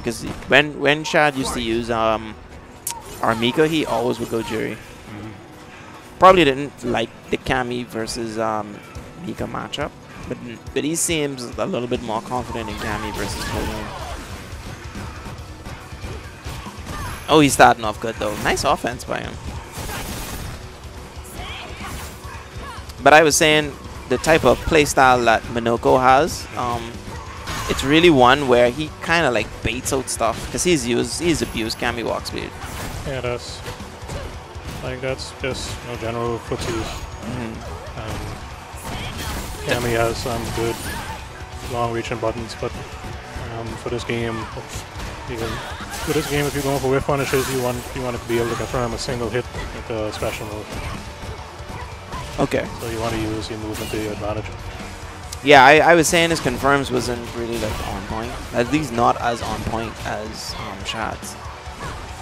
because when when Shad used to use um R. Mika, he always would go Juri. Probably didn't like the Cammy versus um Mika matchup, but but he seems a little bit more confident in Cammy versus Kolin. Oh, he's starting off good though. Nice offense by him. But I was saying the type of playstyle that Monoko has, um, it's really one where he kind of like baits out stuff because he's used he's abused Cammy walk speed. Yeah, that's like that's just you know, general footsies. Mhm. Um, Cammy has some good long-reaching buttons, but um, for this game, even for this game, if you're going for whiff punishes, you want you want to be able to confirm a single hit with a special move. Okay. So you want to use your movement to your advantage. Yeah, I, I was saying his confirms wasn't really like on point. At least not as on point as um, Shad's.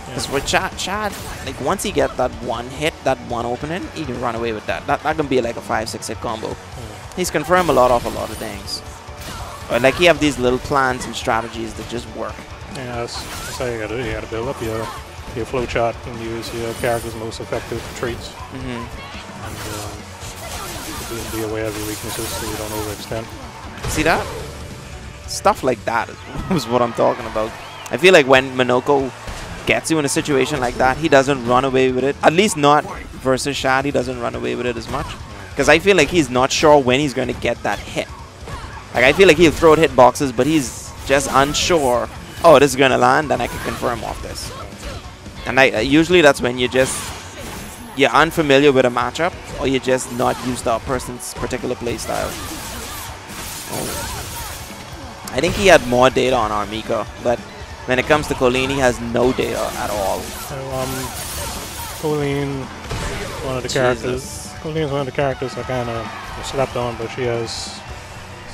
Because with Shad, Shad, like once he get that one hit, that one opening, he can run away with that. That, that can be like a 5-6 hit combo. He's confirmed a lot of a lot of things. But like he have these little plans and strategies that just work. Yeah, that's, that's how you gotta do. You gotta build up your your flow chart and use your character's most effective traits, hmm and um, be, aware of your weaknesses so you don't overextend. See that? Stuff like that is what I'm talking about. I feel like when Monoko gets you in a situation like that, he doesn't run away with it. At least not versus Shad, he doesn't run away with it as much. Because I feel like he's not sure when he's going to get that hit. Like, I feel like he'll throw hit boxes, but he's just unsure. Oh, this is going to land, then I can confirm off this. And I uh, usually that's when you just you're unfamiliar with a matchup, or you're just not used to a person's particular playstyle. Oh. I think he had more data on R. Mika, but when it comes to Kolin, he has no data at all. So, um, Kolin, one of the characters. Jesus. Kolin's one of the characters I kind of slept on, but she has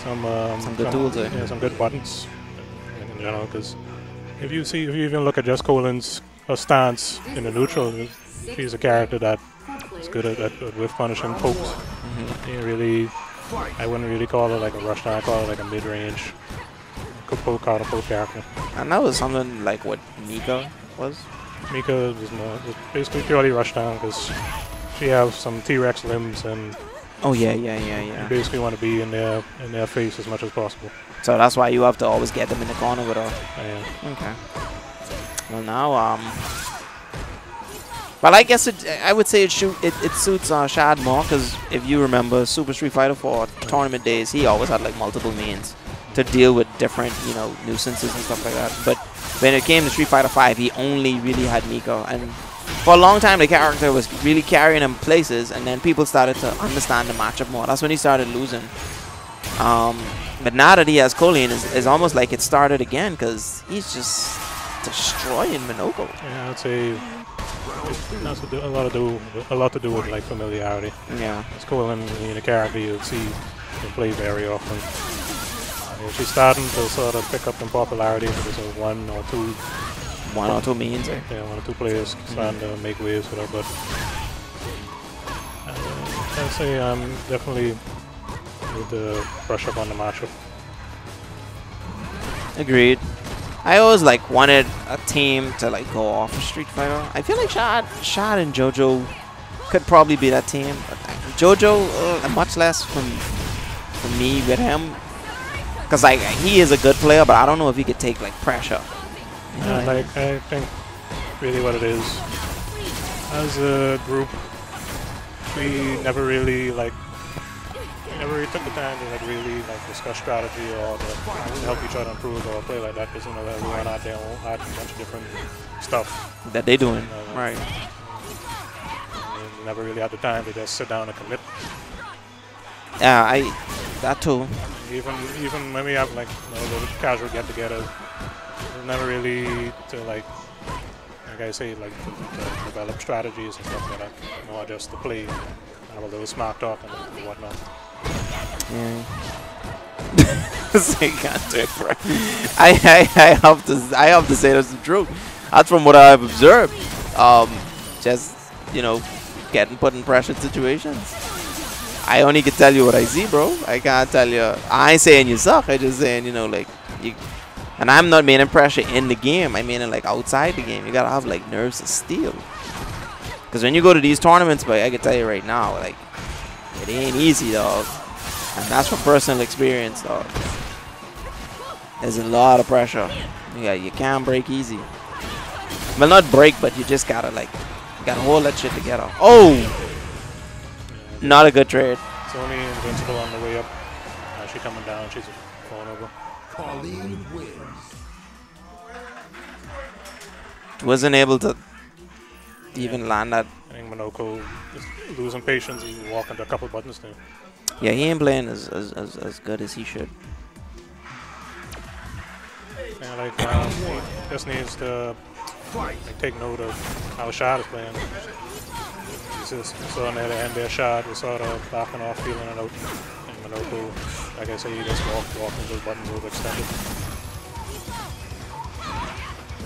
some um, Some good tools, eh? Yeah, some good buttons in, general. Because if you see, if you even look at just Kolin's her stance in the neutral, she's a character that is good at, at, at whiff punishing pokes. Mm-hmm. Really, I wouldn't really call her like a rush down. I call her like a mid-range co- poke counter poke character. And that was something like what Mika was. Mika was more was basically purely rush down because she has some T-Rex limbs and Oh yeah, yeah, yeah, you yeah. basically want to be in their in their face as much as possible. So that's why you have to always get them in the corner with her. And Okay. Well now, um, but I guess it. I would say it shoot it, it suits uh, Shad more because if you remember Super Street Fighter 4 tournament days, he always had like multiple means to deal with different you know nuisances and stuff like that. But when it came to Street Fighter 5, he only really had Miko, and for a long time the character was really carrying him places, and then people started to understand the matchup more. That's when he started losing. Um, but now that he has Kolin, it's, it's almost like it started again because he's just destroying Monoko. yeah, I'd say it has do, a lot to do a lot to do with like familiarity. Yeah. It's cool and being a character you see and play very often. Uh, she's starting to sort of pick up in popularity because of one or two One or two means. eh? Yeah, one or two players starting to make waves with her, but uh, I'd say I'm definitely need to brush up on the matchup. Agreed. I always like wanted a team to like go off of Street Fighter. I feel like Shad, Shad and JoJo could probably be that team. But JoJo, uh, much less from for me with him, because like he is a good player, but I don't know if he could take like pressure. You know Yeah, what I mean? like I think really what it is as a group we never really like we never really took the time to like really like discuss strategy or to help each other improve or play like that because you know everyone out there had a bunch of different stuff. That they doing. Uh, right. and we never really had the time to just sit down and commit. Yeah, I that too. even even when we have like you know, the casual get-togethers never really to like like I say like to, to develop strategies and stuff like that. More just to play have a little smart talk and, whatnot Yeah. Bro. I, I I have to I have to say that's the truth. That's from what I've observed. Um, just you know, getting put in pressure situations. I only can tell you what I see, bro. I can't tell you. I ain't saying you suck. I just saying you know like you And I'm not meaning pressure in the game. I mean like outside the game. You gotta have like nerves of steel. Because when you go to these tournaments, but I can tell you right now, like it ain't easy, dog. And that's from personal experience, dog. There's a lot of pressure. Yeah, you can't break easy. Well, not break, but you just gotta like, gotta hold that shit together. Oh, not a good trade. It's only invincible on the way up. Now she coming down. She's falling over. Kolin wins. Wasn't able to even land that. I think Monoko is losing patience. He's walking to a couple buttons now. Yeah, he ain't playing as as, as, as good as he should. And like, um, he just needs to like, take note of how Shad is playing. He's just so on the other end there, Shad was sort of backing off, feeling it out. And Monoko, like I say, he just walked, walking those buttons overextended.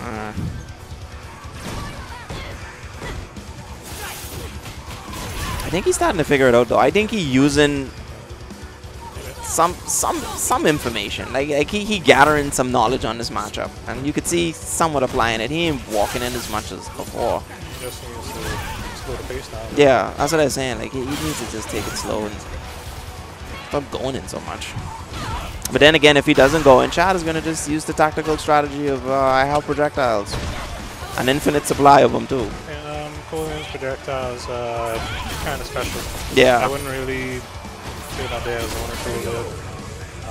Uh, I think he's starting to figure it out though. I think he's using some some some information. Like like he, he gathering some knowledge on this matchup, and you could see somewhat applying it. He ain't walking in as much as before. To. Yeah, that's what I was saying. Like he, he needs to just take it slow and stop going in so much. But then again, if he doesn't go in, Shad is gonna just use the tactical strategy of uh, I have projectiles, an infinite supply of them too. Kolin's projectiles uh, kind of special. Yeah. I wouldn't really say that they're zone control.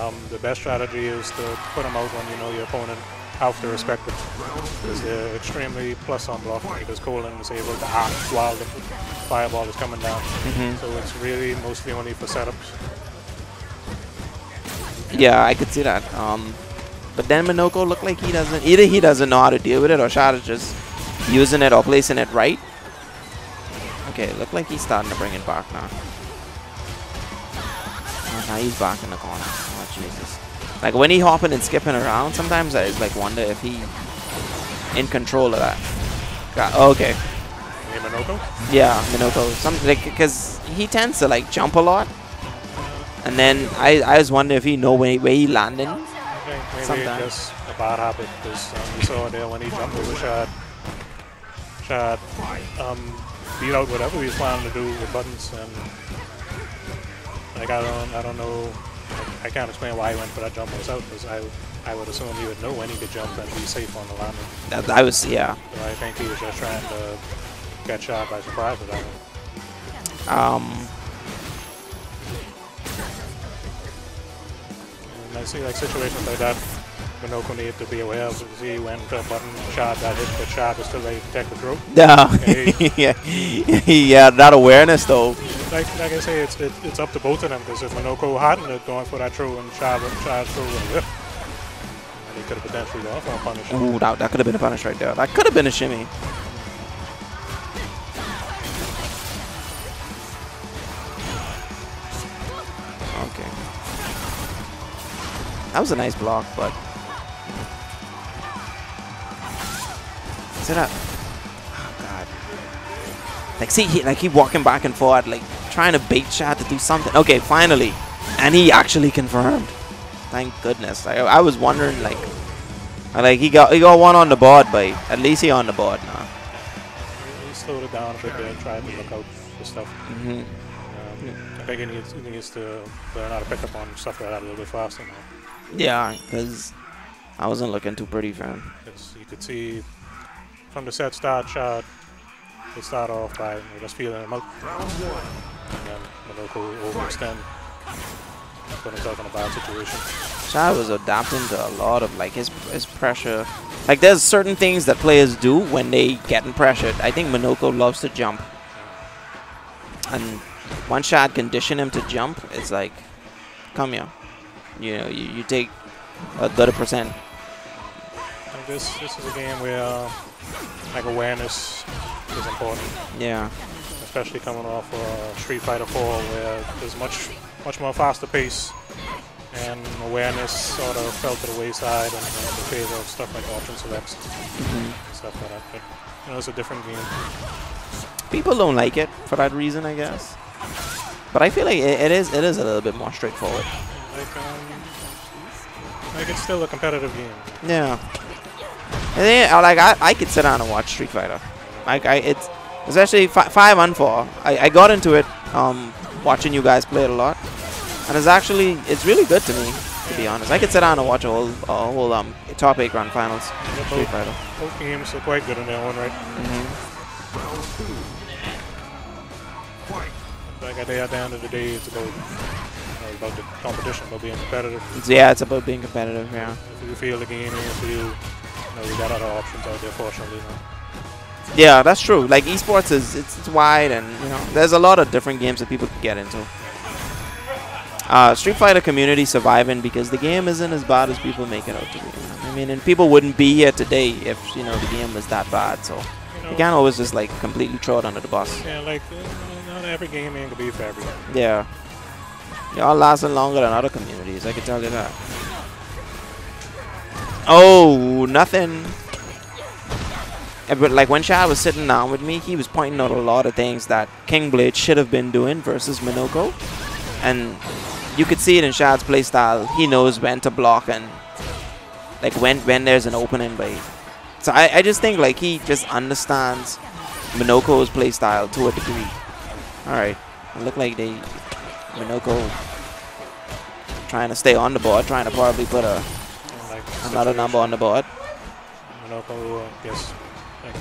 Um, the best strategy is to put them out when you know your opponent have to respect it. Because they're extremely plus on block because Kolin is able to act while the fireball is coming down. Mhm. So it's really mostly only for setups. Yeah, I could see that. Um, but then Monoko looked like he doesn't. Either he doesn't know how to deal with it, or Shad is just using it or placing it right. Okay, look like he's starting to bring it back now. Oh, now he's back in the corner. Oh Jesus! Like when he hopping and skipping around, sometimes I just like wonder if he in control of that. God, okay. Hey, Monoko? Yeah, Monoko. Something like because he tends to like jump a lot, and then I I was wondering if he know where, where he landing. I think maybe Sometimes. just a bad habit because um, you saw there when he jumped over Shad. Shad um, beat out whatever he was planning to do with buttons and like I don't I don't know I, I can't explain why he went for that jump myself because I I would assume he would know when he could jump and be safe on the landing. That I was yeah. So I think he was just trying to get Shad by surprise with that one. Um, And I see like situations like that Monoko needed to be aware of because he went a button Shad got hit but Shad was still able to protect the no, Hey. yeah, yeah, that awareness though. like like I say, it's it, it's up to both of them because if Monoko hadn't gone for that throw and Shad throw would have whipped, and he could have potentially gone for a punish. Ooh, that, that could have been a punish right there. That could have been a shimmy. Okay. That was a nice block, but. It a. Oh, God. Like, see, he, like, he walking back and forth, like, trying to bait Shad to do something. Okay, finally. And he actually confirmed. Thank goodness. I, I was wondering, like, like he got he got one on the board, but at least he on the board now. He, slowed it down a bit there, tried to look out for stuff. hmm Um, I think he needs, he needs to learn how to pick up on stuff like that a little bit faster now. Yeah, because I wasn't looking too pretty for him. You could see from the set start shot, they start off by you know, just feeling him out, and then Monoko overextend, put himself in a bad situation. Shad was adapting to a lot of like his his pressure. Like there's certain things that players do when they getting pressured. I think Monoko loves to jump, and one shot condition him to jump. It's like, come here, you know, you, you take a good percent. Like this, this is a game where like awareness is important, Yeah, especially coming off uh, Street Fighter 4, where there's much, much more faster pace, and awareness sort of fell to the wayside, and uh, the favor of stuff like option selects, and stuff like that. But you know, it's a different game. people don't like it for that reason, I guess. But I feel like it, it is it is a little bit more straightforward. Like, um, Like it's still a competitive game. Yeah. And then, uh, like I, I could sit down and watch Street Fighter. Like I, it's especially fi five on four. I, I got into it um, watching you guys play it a lot, and it's actually it's really good to me. To be honest, I could sit down and watch a whole a whole um top eight grand finals They're Street Fighter. both games are quite good in that one, right. hmm Like at the, at the end of the day, it's about know, about the competition, about being competitive. Yeah, it's about being competitive. Yeah. If you feel the game for you, know, you got other options out there. Fortunately, know. Yeah, that's true. Like esports is it's, it's wide, and you know, there's a lot of different games that people can get into. Uh, Street Fighter community surviving because the game isn't as bad as people make it out to be. I mean, and people wouldn't be here today if you know the game was that bad. So You know, you can't always just like completely throw it under the bus. Yeah, like not every game ain't gonna be for everyone. Yeah, y'all lasting longer than other communities. I can tell you that. Oh, nothing. But like when Shad was sitting down with me, he was pointing out a lot of things that King Blade should have been doing versus Monoko, and you could see it in Shad's playstyle. He knows when to block and like when when there's an opening. By so I, I just think like he just understands Monoko's playstyle to a degree. All right, it look like they Monoko trying to stay on the board, trying to probably put a another number on the board. You know, uh, I guess like,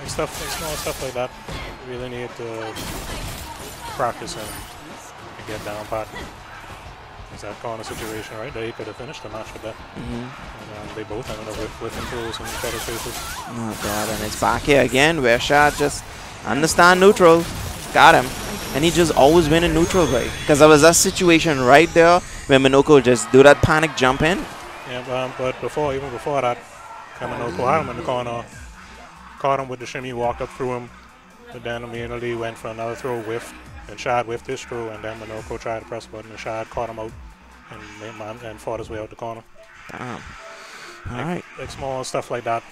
like stuff, like small stuff like that. You really need to practice and, get down pat. Is that corner situation right there? You could have finished the match with that. hmm And um, they both ended up with, with throws and better faces. Oh god, and it's back here again where Shad just understand neutral, got him, and he just always win in neutral way. Because there was that situation right there where Monoko just do that panic jump in. Yeah, but, um, but before, even before that, Kaminoko had him in the corner, caught him with the shimmy, walked up through him, but then immediately went for another throw, whiffed, and Shad whiffed his throw, and then Monoko tried to press the button, and Shad caught him out and, and fought his way out the corner. Damn. All right. Like small stuff like that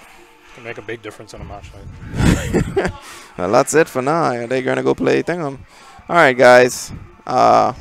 can make a big difference in a match. Like. Well, that's it for now. They're gonna go play Thingham. All right, guys. Uh,